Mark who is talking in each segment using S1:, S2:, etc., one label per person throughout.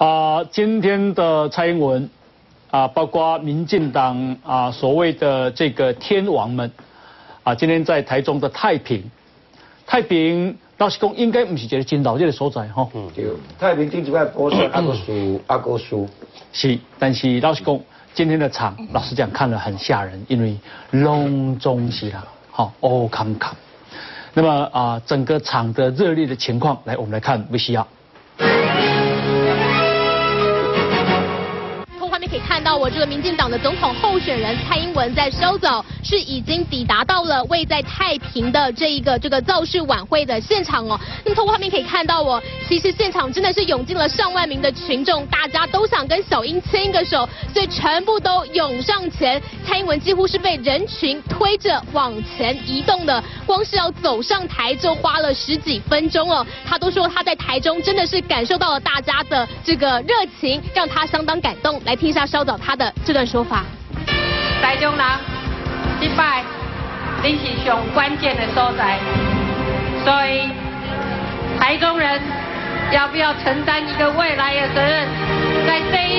S1: 啊，今天的蔡英文啊，包括民进党啊，所谓的这个天王们啊，今天在台中的太平，太平老实讲，应该不是一个真老这个所在哈。
S2: 嗯，对。太平顶一摆播出阿哥输阿哥输，
S1: 是，但是老实讲，今天的场老实讲看了很吓人，因为隆中西啦，好哦康康。那么啊，整个场的热烈的情况，来我们来看 VCR。
S3: 看到，我这个民进党的总统候选人蔡英文在收走是已经抵达到了位在太平的这一个这个造势晚会的现场哦。那么通过画面可以看到，我其实现场真的是涌进了上万名的群众，大家都想跟小英牵一个手，所以全部都涌上前。蔡英文几乎是被人群推着往前移动的，光是要走上台就花了十几分钟哦。他都说他在台中真的是感受到了大家的这个热情，让他相当感动。来听一下。稍早他的这段说法，
S4: 台中人失败，你是上关键的所在，所以台中人要不要承担一个未来的责任，在这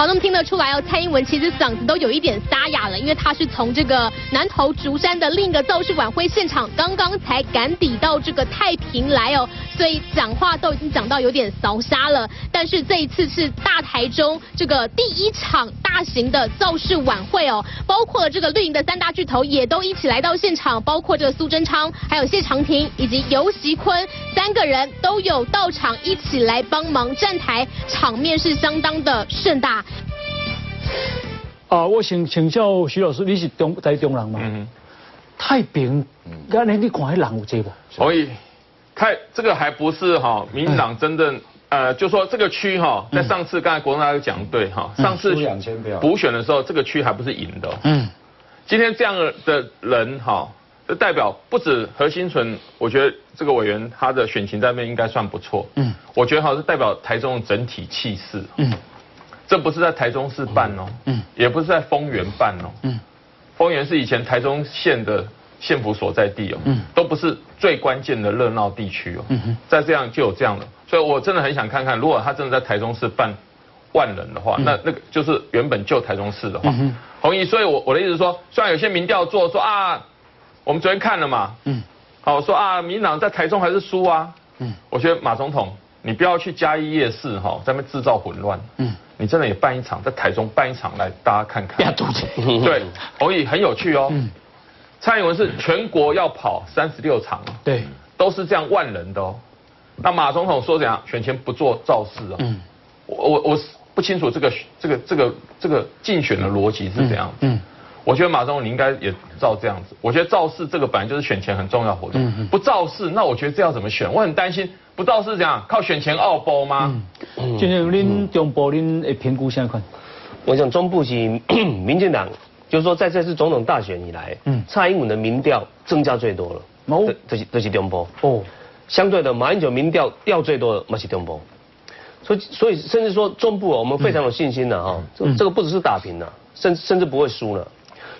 S3: 好，那么听得出来哦，蔡英文其实嗓子都有一点沙哑了，因为他是从这个南投竹山的另一个造势晚会现场，刚刚才赶抵到这个太平来哦，所以讲话都已经讲到有点嘈沙了。但是这一次是大台中这个第一场大型的造势晚会哦，包括这个绿营的三大巨头也都一起来到现场，包括这个苏贞昌、还有谢长廷以及尤习坤三个人都有到场一起来帮忙站台，场面是相当的盛大。
S1: 啊，我请请教徐老师，你是中在中人吗？嗯。太平，刚才你看那人有这不？
S5: 所以，太这个还不是哈，民进党真正呃，就说这个区哈，在上次刚才国大有讲对哈，上次补选的时候，这个区还不是赢的。嗯。今天这样的人哈，就代表不止何新存，我觉得这个委员他的选情在那边应该算不错。嗯。我觉得好是代表台中的整体气势。嗯。这不是在台中市办哦，嗯，也不是在丰原办哦，嗯，丰原是以前台中县的县府所在地哦，嗯，都不是最关键的热闹地区哦，嗯哼，在这样就有这样的，所以我真的很想看看，如果他真的在台中市办万人的话，那那个就是原本就台中市的话，同意。所以我我的意思是说，虽然有些民调做说啊，我们昨天看了嘛，嗯，好说啊，民党在台中还是输啊，嗯，我觉得马总统你不要去嘉义夜市哈，在那制造混乱，嗯。你真的也办一场，在台中办一场来，大家看看。对，所以很有趣哦。蔡英文是全国要跑三十六场，
S1: 对，
S5: 都是这样万人的哦。那马总统说怎样？选前不做造势啊？嗯，我我我不清楚这个这个这个这个竞选的逻辑是怎样。嗯。我觉得马总统你应该也照这样子。我觉得造势这个本来就是选前很重要活动，不造势，那我觉得这要怎么选？我很担心不造势怎样靠选前奥波吗？
S1: 就像您中部您的评估相关。
S2: 我想中部是 民进党，就是说在这次总统大选以来，蔡英文的民调增加最多了。哦，这是这是中部。哦，相对的马英九民调掉最多的嘛是中部。所以所以甚至说中部我们非常有信心的哈，这个不只是打平了，甚甚至不会输了。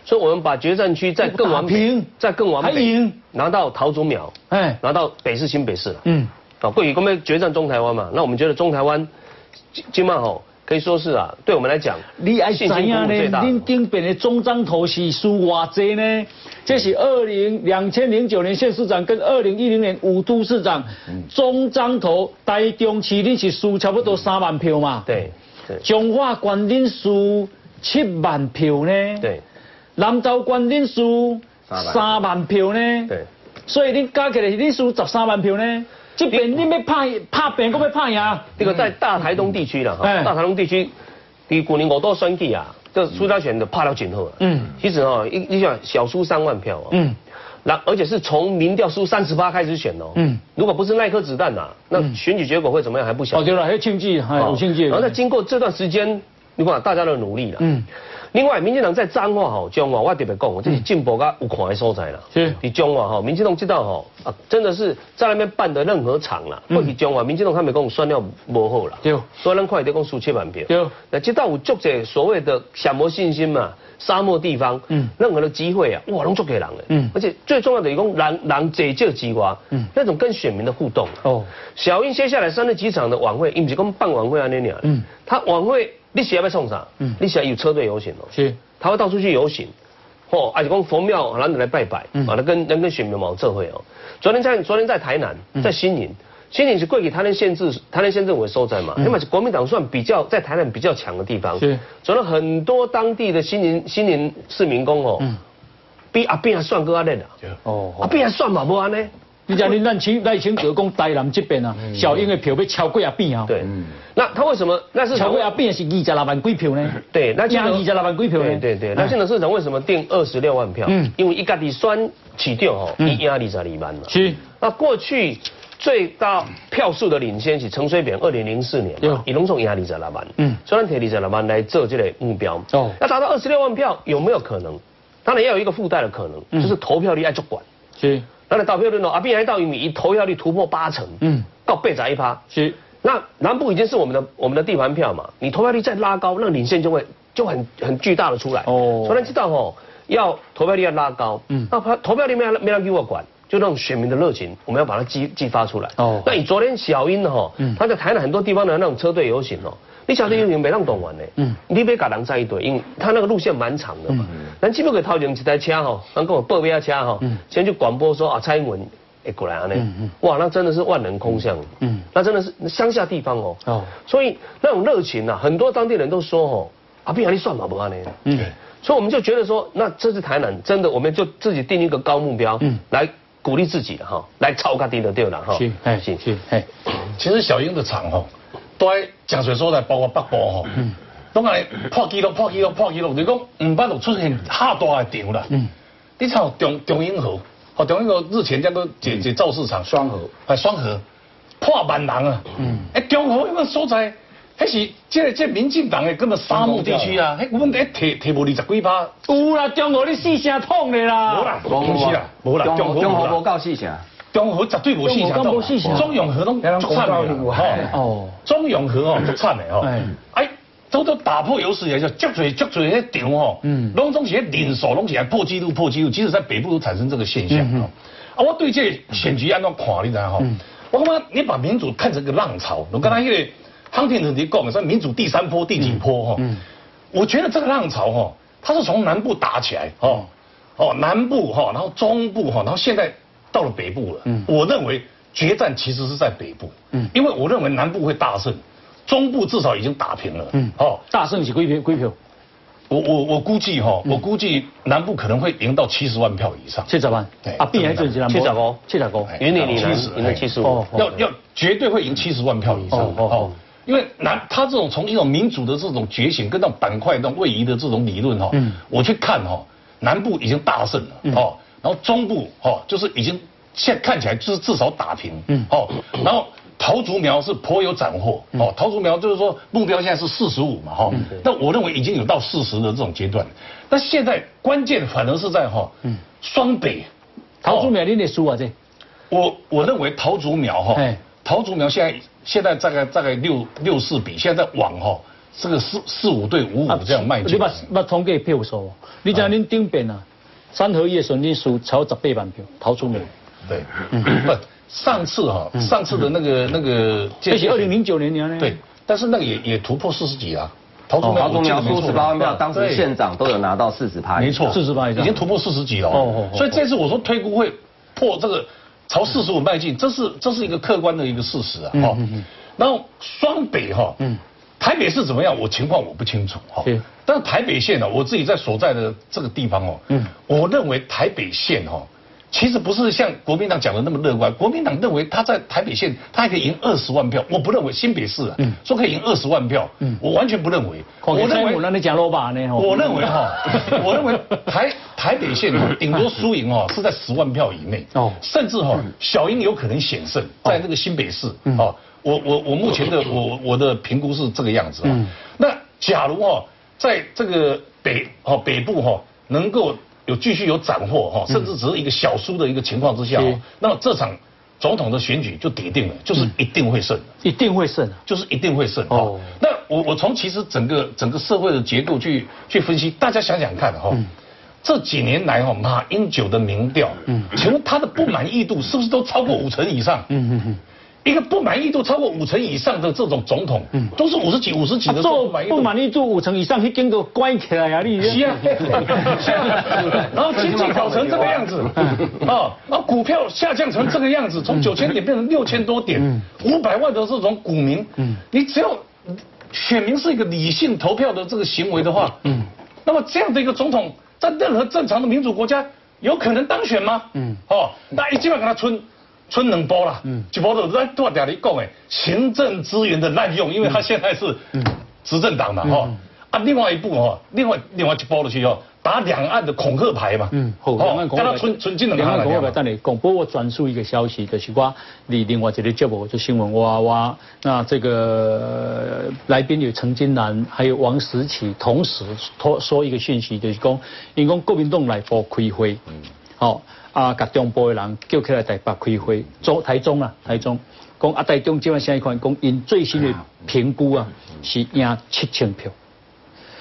S2: 所以，我们把决战区再更完
S1: 平，
S2: 再更完美，拿到桃竹苗，哎，拿到北市新北市了。嗯，啊，过去我们决战中台湾嘛，那我们觉得中台湾今晚吼可以说是啊，对我们来讲，
S1: 你爱怎样呢？您顶边的中彰头是输偌济呢？这是二零两千零九年县市长跟二零一零年五都市长，中彰头台中市你是输差不多三万票嘛？
S2: 对，
S1: 中华关恁输七万票呢？
S2: 对。
S1: 南州关恁输三万票呢，
S2: 对，
S1: 所以你加起来你输十三万票呢，这边你要拍拍平，搁要拍赢。
S2: 这个在大台东地区了哈，大台东地区，比过年我都选举啊，这苏家权的拍到紧后了。嗯，其实哦，一你想小输三万票哦，嗯，那而且是从民调输三十八开始选哦，嗯，如果不是那颗子弹呐，那选举结果会怎么样还不晓得。
S1: 哦，对了，还有庆忌，还有庆忌。
S2: 然后在经过这段时间，你看大家的努力了，嗯。另外，民进党在彰化吼，彰化我特别讲，这是进步噶有看的所在啦。是，你彰化吼，民进党知道吼，啊，真的是在那边办的任何场啦，或是彰化，民进党他们讲算了无好啦。对，所以咱快点讲输七万票。对，那知道有足者所谓的小魔信心嘛。沙漠地方，嗯，任何的机会啊，哇，拢做给人的，嗯，而且最重要的一共人人这就机哇，嗯，那种跟选民的互动，哦，小英接下来三日几场的晚会，因为讲办晚会啊那样，嗯，他晚会你喜要不送啥？嗯，你喜要有车队游行哦，是，他会到处去游行，哦，而且讲佛庙让你来拜拜，嗯，啊，他跟能跟选民往这会哦，昨天在昨天在台南，在新营。新营是贵给台南县治，台南县政府收在嘛，因为是国民党算比较在台南比较强的地方，是，所以很多当地的新营新营市民工哦，比阿扁还算哥阿叻啊，哦，阿扁还算嘛不安呢？
S1: 你讲你赖清赖清德讲台南这边啊，小英的票被超过阿扁啊，
S2: 对，那他为什么？那是
S1: 超过阿扁是二十六 万几票呢？
S2: 对，
S1: 那加二十六万几票呢？
S2: 对对，那现在市长为什么定二十六万票？嗯，因为一家的选起掉哦，一压二十二万嘛，是，那过去。最大票数的领先是陈水扁，二零零四年，以隆重压力在那万，嗯，虽然铁力在那万来做这个目标，哦，要达到二十六万票有没有可能？当然也有一个附带的可能，就是投票率爱足管，是，当然投票率呢，阿扁还到一米，以投票率突破八成，嗯，到倍涨一趴，是，那南部已经是我们的我们的地盘票嘛，你投票率再拉高，那领先就会就很很巨大的出来，哦，所以知道哦，要投票率要拉高，嗯，那他投票率没没人给我管。就那种选民的热情，我们要把它激激发出来。哦，那你昨天小英哈，他在台南很多地方的那种车队游行哦，你晓得游行没让懂完呢？嗯，你别甲人在一堆，因为他那个路线蛮长的嘛。嗯，咱基本给掏钱一台车哈，咱跟我报备啊车哈，先去广播说啊，蔡英文会过来安尼。嗯嗯，哇，那真的是万人空巷。嗯，那真的是乡下地方哦。哦，所以那种热情啊，很多当地人都说哦，啊，不然你算嘛不安尼？嗯，所以我们就觉得说，那这是台南，真的我们就自己定一个高目标，嗯，来。鼓励自己的哈，来超家低的对了哈。是，哎，
S6: 是是，哎。其实小英的场哈，都在江水所在，包括北部吼，嗯，都来破纪录、破纪录、破纪录。你讲唔捌就出现哈大的场啦。嗯。你像中中英河，哦，中英河日前叫做解解造市场，
S1: 双河，
S6: 哎，双河破万人啊。嗯。哎，中河那个所在。迄是这这民进党的根本沙漠地区啊，迄我们得提提无二十几趴。
S1: 有啦，中和你四声痛的啦。
S6: 无啦，不是啦，无啦，
S1: 中河中和无够四声。
S6: 中和绝对无四声。中永和拢足惨的哦，中永和哦足惨的哦。哎，都都打破有史以来就足最足最迄场哦，嗯，拢总是连锁，拢起来破纪录破纪录，即使在北部都产生这个现象哦。啊，我对这选举安怎看你知吼，我感觉你把民主看成个浪潮，我刚才因为。康天成你讲说民主第三波、第几波哈？嗯，我觉得这个浪潮哈，它是从南部打起来哦，哦南部哈，然后中部哈，然后现在到了北部了。嗯，我认为决战其实是在北部。嗯，因为我认为南部会大胜，中部至少已经打平了。嗯，
S1: 哦，大胜是归票归票。
S6: 我我我估计哈，我估计南部可能会赢到七十万票以上。
S1: 七十万？对啊，必然就是
S2: 七十高，
S1: 七十高，
S2: 赢你你赢了七十五，
S6: 要要绝对会赢七十万票以上。哦。因为南他这种从一种民主的这种觉醒，跟那种板块、那种位移的这种理论哈，嗯我去看哈，南部已经大胜了哦，然后中部哈就是已经现看起来就是至少打平嗯。哦，然后桃竹苗是颇有斩获哦，桃竹苗就是说目标现在是四十五嘛哈，但我认为已经有到四十的这种阶段，那现在关键反而是在哈嗯。双北，
S1: 桃竹苗你得输啊这，
S6: 我我认为桃竹苗哈。桃竹苗现在现在大概大概六六四比，现在往哈这个四四五对五五这样迈进。
S1: 你把把统计票数，你讲您顶边啊，三合一顺利输超十八万票，桃竹苗。
S6: 对，不，上次哈，上次的那个那个，
S1: 这是二零零九年年呢。
S6: 对，但是那个也也突破四十几啊。
S2: 桃竹苗输十八万票，当时县长都有拿到四十趴。
S6: 没错，
S1: 四十趴
S6: 已经突破四十几了。哦哦哦。所以这次我说推估会破这个。朝四十五迈进，这是这是一个客观的一个事实啊，哈。然后双北哈，台北市怎么样？我情况我不清楚哈。但是台北县呢，我自己在所在的这个地方哦，我认为台北县哈。其实不是像国民党讲的那么乐观。国民党认为他在台北县他还可以赢二十万票，我不认为新北市啊，说可以赢二十万票，我完全不认为。
S1: 我认为那你讲罗巴呢？
S6: 我认为哈，我认为台台北县顶多输赢哦是在十万票以内，哦，甚至哈小英有可能险胜在那个新北市，哦，我我我目前的我我的评估是这个样子啊。那假如哈在这个北哦北部哈能够有继续有斩获哈，甚至只是一个小输的一个情况之下，那么这场总统的选举就铁定了，就是一定会胜的，
S1: 一定会胜，
S6: 就是一定会胜哦。那我我从其实整个整个社会的结构去去分析，大家想想看哈，这几年来哈马英九的民调，嗯，请问他的不满意度是不是都超过五成以上？嗯嗯嗯。一个不满意度超过五成以上的这种总统，嗯，都是五十几、五十几的
S1: 做不满意度五成以上，去经过关起来啊！你
S6: 是啊，然后经济搞成这个样子，啊，然后股票下降成这个样子，从九千点变成六千多点，五百万的这种股民，嗯，你只要选民是一个理性投票的这个行为的话，嗯，那么这样的一个总统，在任何正常的民主国家有可能当选吗？嗯，哦，那一基本给他村。春能波啦，一波都在多点里讲诶，行政资源的滥用，因为他现在是执政党嘛，哈啊，另外一步哦，另外另外一波的去哦，打两岸的恐吓牌嘛，嗯，
S1: 好，两岸恐吓牌，两岸恐吓牌，等你广播我转述一个消息，就是我你另外一个节目就新闻哇哇，那这个来宾有陈金南，还有王石启，同时说说一个讯息，就是讲，因讲国民党来报开会，嗯，好。啊，甲中部的人叫起来台北开会，中台中啊，台中。讲啊，台中即摆现在看，讲因最新的评估啊，是赢七千票。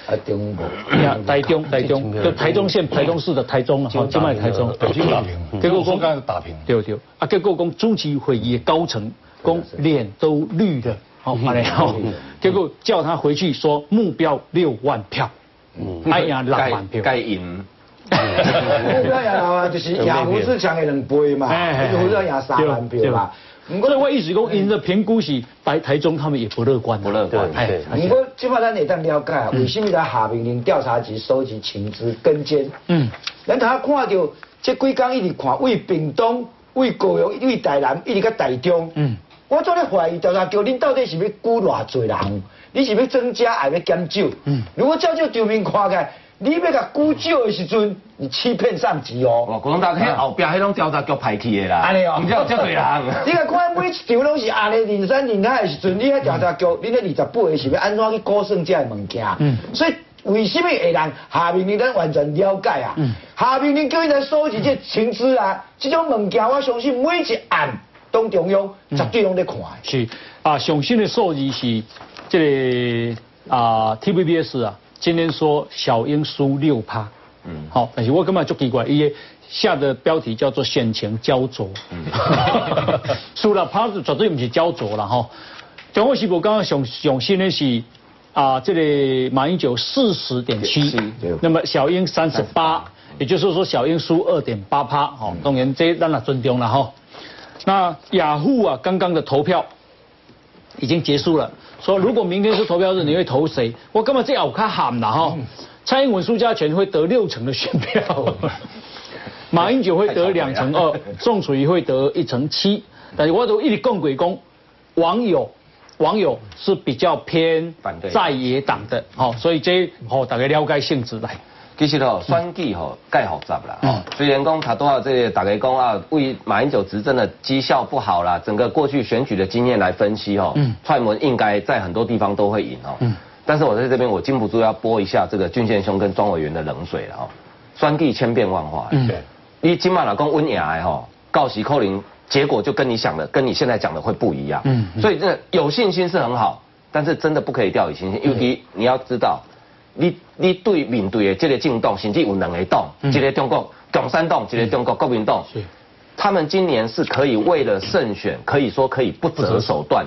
S7: 啊，中部
S1: 赢台中，台中就台中县台中市的台中啊，好，即摆台中。
S6: 北京打平，
S1: 结果
S6: 讲打平。
S1: 对对，啊，结果讲主席会议的高层讲脸都绿的，好，安尼好，结果叫他回去说目标六万票，嗯，哎呀，六万票。
S8: 该赢。
S7: 目标赢啊，就是赢胡志强的两倍嘛，胡志强赢三万票嘛。
S1: 所以我一直讲，因的评估是台台中他们也不乐观，
S9: 不乐观。
S7: 哎，不过起码咱会当了解，为什么在下面林调查局收集情资跟监？嗯，咱头看到这几工一直看，为屏东、为高雄、为台南，一直到台中。嗯，我做咧怀疑调查局，恁到底是要雇偌济人？你是要增加还是要减少？嗯，如果照这场面看起来。你要甲估少的时阵，你欺骗上级哦。
S9: 哦，广东大迄后壁迄种调查局派去的啦。
S7: 安尼哦，
S9: 唔知有这对人。
S7: 你甲看每一场拢是安尼，零三零海的时阵，你迄调查局，你那二十八个是要安怎去估算这物件？嗯。所以为什么会让下面的人完全了解啊？嗯。下面人叫伊来收集这情资啊，这种物件我相信每一案都中央绝对拢在看。
S1: 是啊，上新的数字是这个啊 TVBS 啊。今天说小英输六趴，嗯，好，但是我根本就奇怪，因为下的标题叫做选情焦灼，嗯，输了趴是绝对不是焦灼了哈。中国时报刚刚上上新的是啊，这里马英九四十点七，那么小英三十八，也就是说小英输二点八趴，好，当然这让他尊重了哈。那雅虎啊，刚刚的投票已经结束了。说如果明天是投票日，你会投谁？我根本这我看喊了哈，蔡英文苏家全会得六成的选票，马英九会得两成二，宋楚瑜会得一成七。但是我都一直共鬼公，网友网友是比较偏在野党的，好，所以这好大家了解性质来。
S9: 其实吼，选举吼盖复杂啦。嗯。虽然讲他都要这个大家讲啊，为马英九执政的绩效不好啦，整个过去选举的经验来分析吼，蔡文应该在很多地方都会赢哦。嗯。但是我在这边我禁不住要拨一下这个俊宪兄跟庄委员的冷水了哦。选举千变万化。嗯。你今晚老公温雅哎吼，告喜扣零，结果就跟你想的，跟你现在讲的会不一样。嗯。所以这有信心是很好，但是真的不可以掉以轻心，尤其你要知道。你你对面对的这个政党，甚至有两个党，一个中国共产党，一个中国国民党，他们今年是可以为了胜选，可以说可以不择手段。